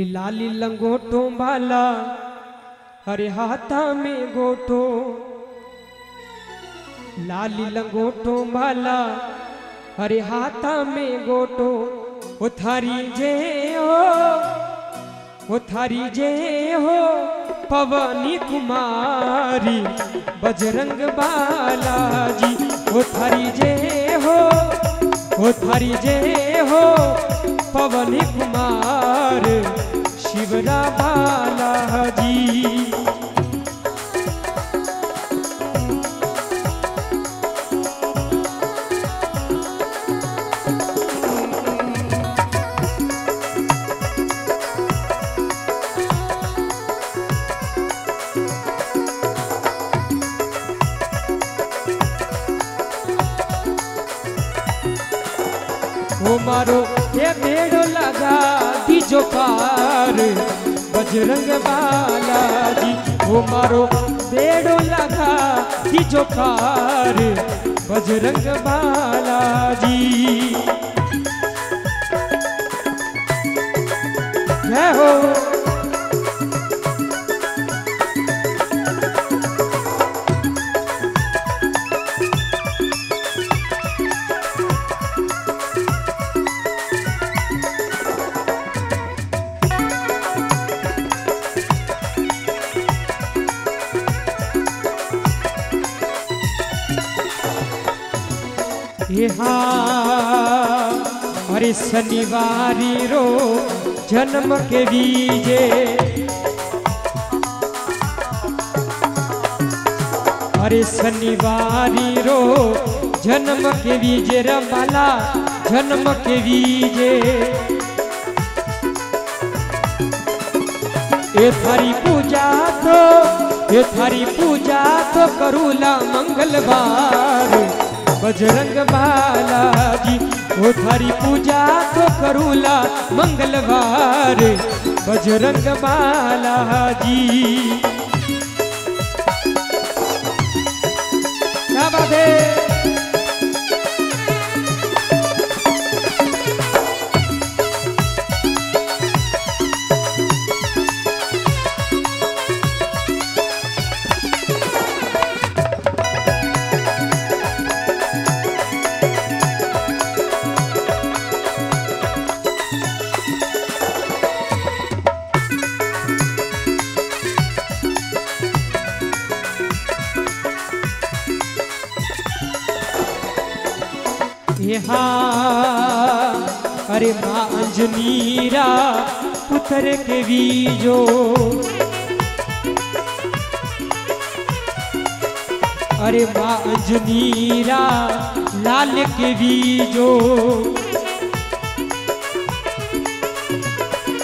अरे लाली लंगोटो बाला हरे हाथा में गोटो। लाली लंगोटो बाला हरे हाथा में गोटो। ओ थारी जे हो, ओ थारी जे हो, पवनी कुमारी, बजरंग बालाजी। ओ थारी जे हो ओ थारी जे हो पवन कुमार शिवरा मारो, ये मेरो लगा दीजो पार। बजरंग बालाजी हो मारो, मेरो लगा दीजो पार। बजरंग बालाजी। जय हो। अरे शनिवारी रो जन्म के बीजे। अरे शनिवारी रो जन्म के बीजे। रमला जन्म के बीजे। ए थारी पूजा तो ए थारी पूजा तो करूला मंगलवार। बजरंग बाला जी ओ थारी पूजा तो करूला मंगलवार। बजरंग बालाजी। क्या बात है? यहाँ अरे माँ अंजनीरा, पुत्र के बीजो। अरे माँ अंजनीरा, लाल के बीजो।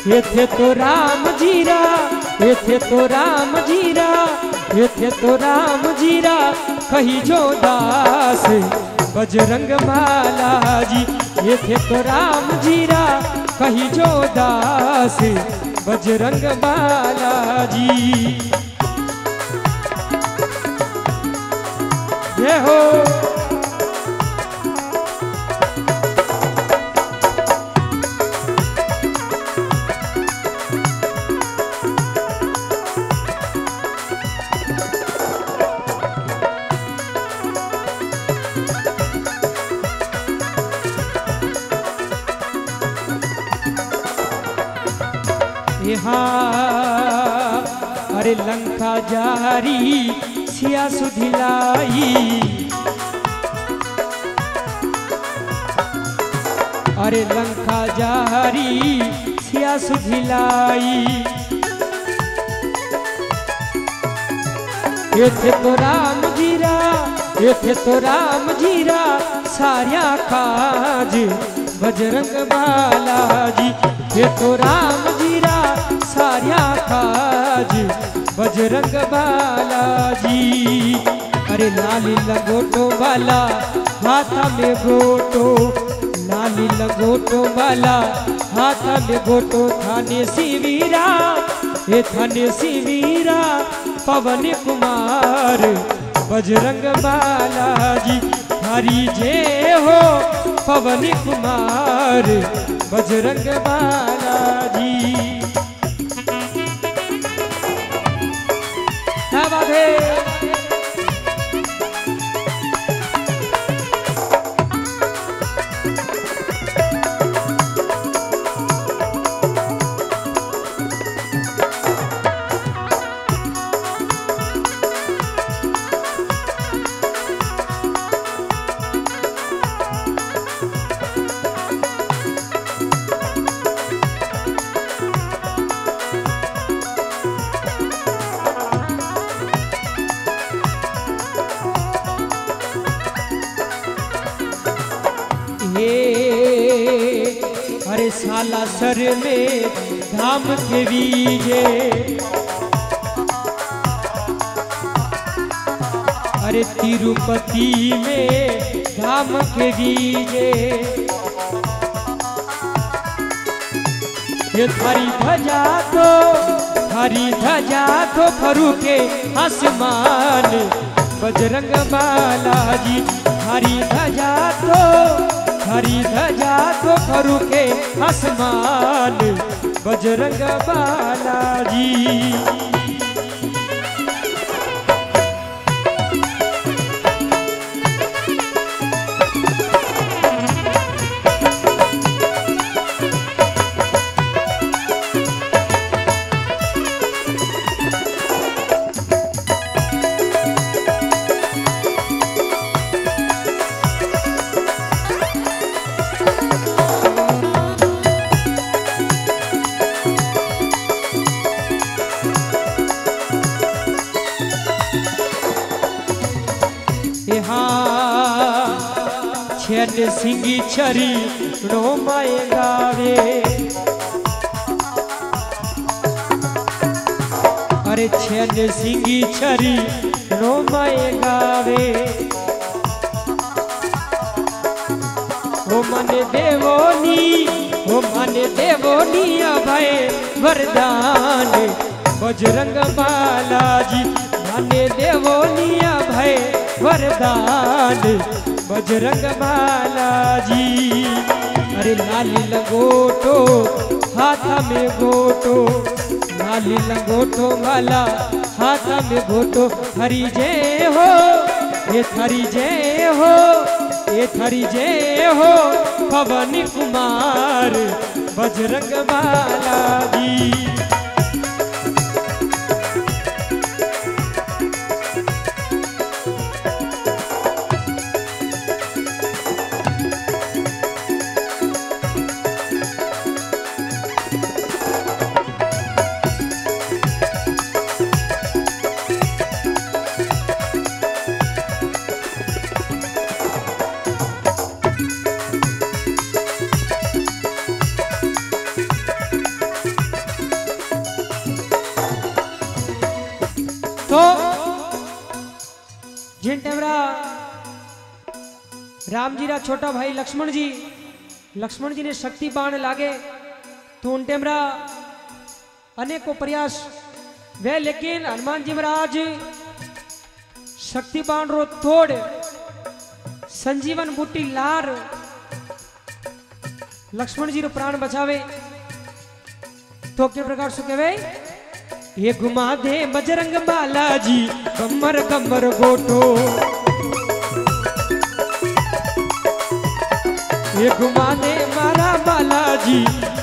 ये थे तो राम जीरा, ये तो राम जीरा, ये तो राम जीरा, कही जो दास। बजरंग बालाजी ये थे तो राम जीरा कही जो दास। बजरंग बालाजी ये हो अरे लंका जारी, सिया सुधिलाई अरे लंका जारी, सिया सुधिलाई ये तो राम जीरा ये तो राम जीरा, सारिया काज, बजरंग बालाजी। ये तो राम सारिया काज, बजरंग बालाजी। अरे लाली लगोटो वाला हाथा में गोटो। लाली लगोटो वाला हाथा में गोटो। थाने सिवीरा ये थाने शिवीरा, पवन कुमार। बजरंग बालाजी हरी जय हो, पवन कुमार। बजरंग बालाजी। 对 साला सर में धाम के बीजे अरे तिरुपति में धाम के बीजे ये थारी ध्वजा तो थारी ध्वजा तो फरू के आसमान। बजरंग बालाजी, हरी ध्वजा तो थारी ध्वजा तो फरू के आसमान बजरंग बालाजी। छेद सिंगी छरी नो माए गावे। अरे छेद सिंगी छरी नो माए गावे। ओ मन देवोनी, ओ मन देवोनी अभय वरदान। बजरंग बालाजी, मन देवोनी अभय वरदान। बजरंग बालाजी अरे लाली लगोटो, हाथ में गोटो लाली लगोटो वाला हाथ में गोटो हरी जय हो ये हरी जय हो ये थरी जय हो पवन कुमार बजरंग बालाजी तो राम जी रा छोटा भाई लक्ष्मण जी लक्ष्मण जी ने शक्ति बाण लागे तो उन टेमरा अनेकों प्रयास वे लेकिन हनुमान जी महाराज शक्ति बाण रो तोड़ संजीवन बूटी लार लक्ष्मण जी रो प्राण बचावे तो के प्रकार से कहवे ये घुमा दे बजरंग बालाजी कमर कमर गोटो घुमा दे मारा बालाजी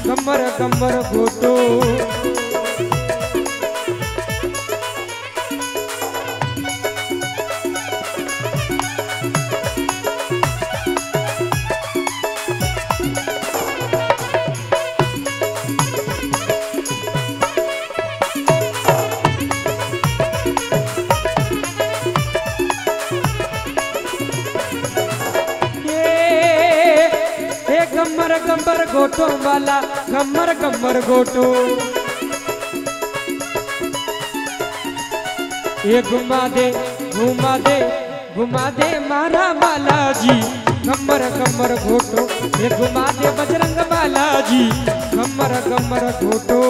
कमर कमर गोटो कमर गम्बर गोटो वाला कमर कमर गोटो ये घुमा दे घुमा दे घुमा दे मारा बालाजी। कमर कमर घोटो, ये घुमा दे बजरंग बालाजी। कमर कमर घोटो।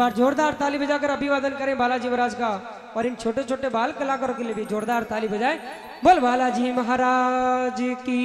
बार जोरदार ताली बजाकर अभिवादन करें बालाजी महाराज का। और इन छोटे छोटे बाल कलाकारों के लिए भी जोरदार ताली बजाएँ। बोल बालाजी महाराज की।